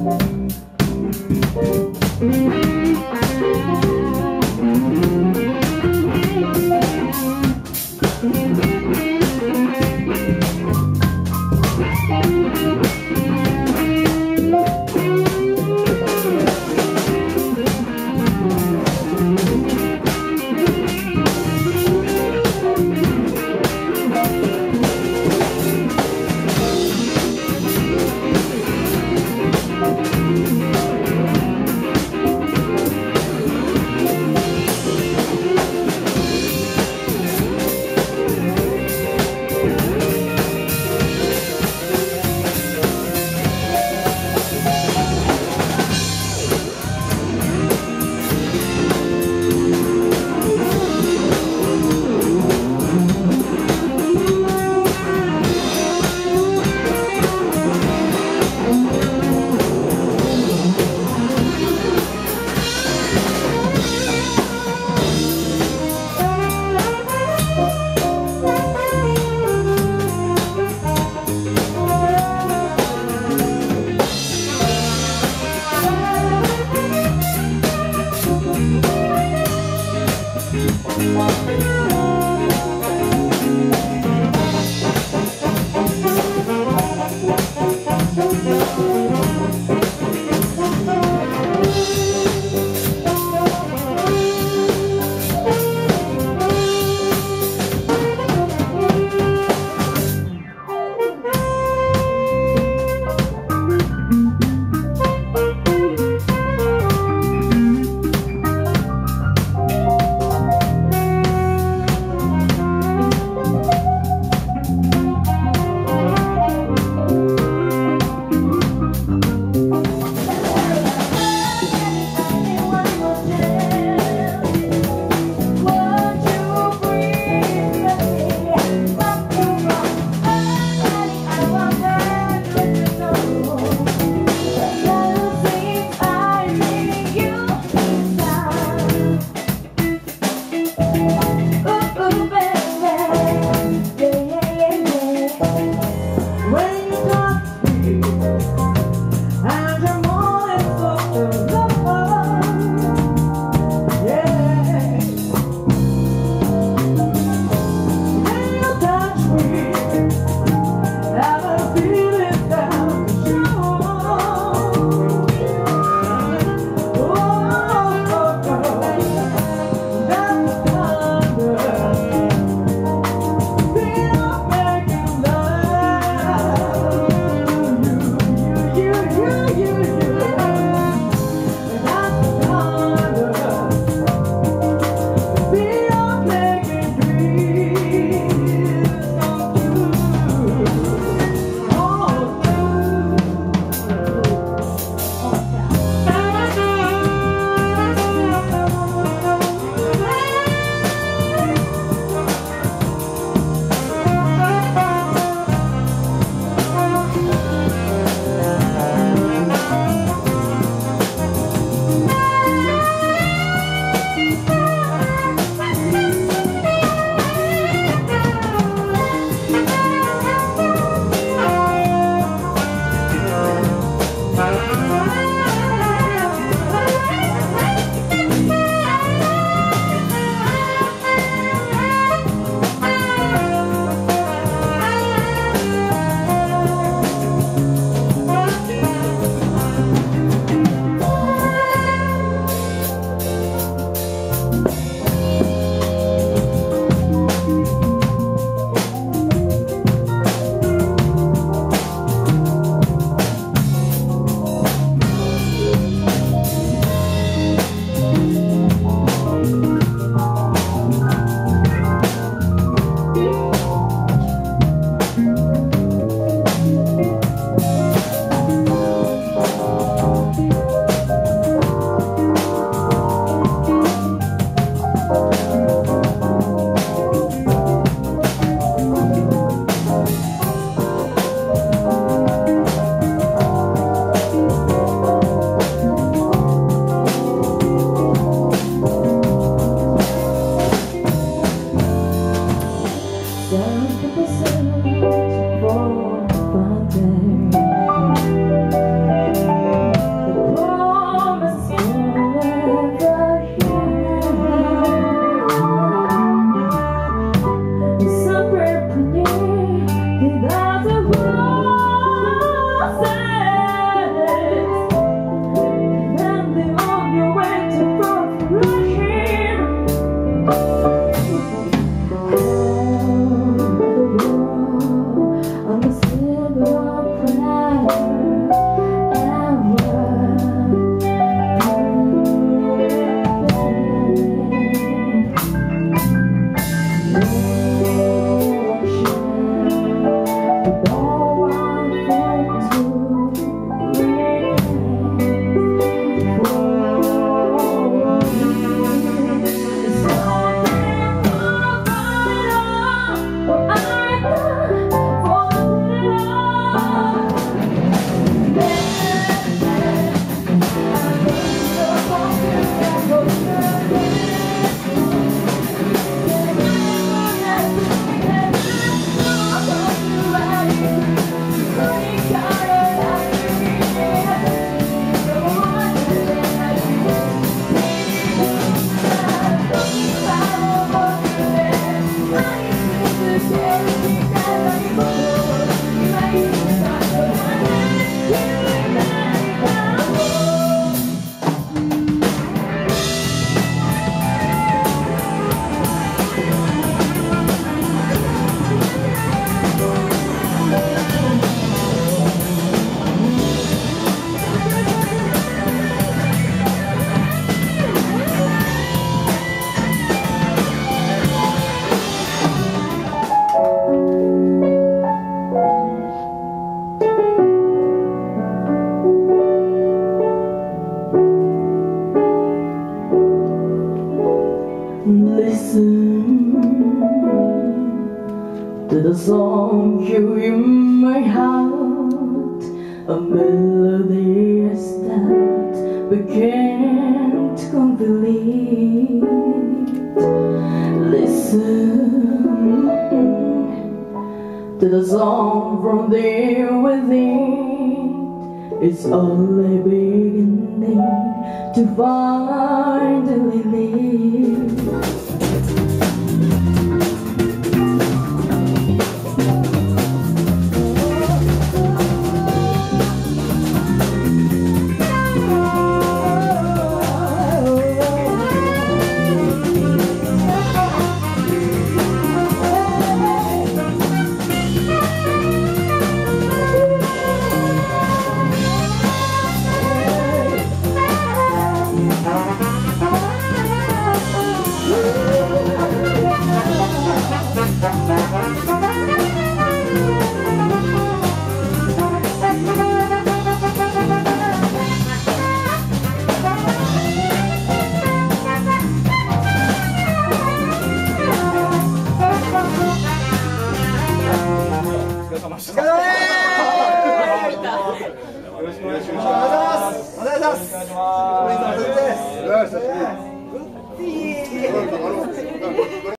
Thank you. listen to the song you in my heart, a melody that we can't complete. Listen to the song from there within, it's only beginning to finally leave